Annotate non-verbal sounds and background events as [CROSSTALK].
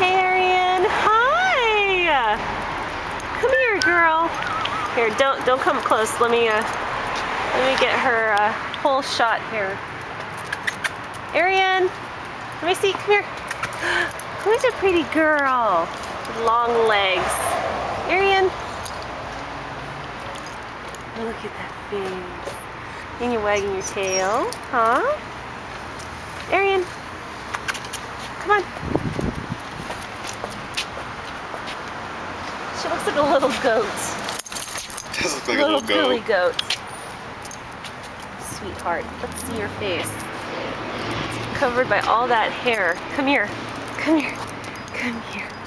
Hey, Arien. Hi. Come here, girl. Here, don't don't come close. Let me uh, let me get her uh, whole shot here. Arien, let me see. Come here. [GASPS] Who's a pretty girl long legs? Arien. Look at that face. And you're wagging your tail, huh? Arien, come on. She looks like a little goat. Does look like little, a little goat. billy goat. Sweetheart, let's see your face. It's covered by all that hair. Come here. Come here. Come here.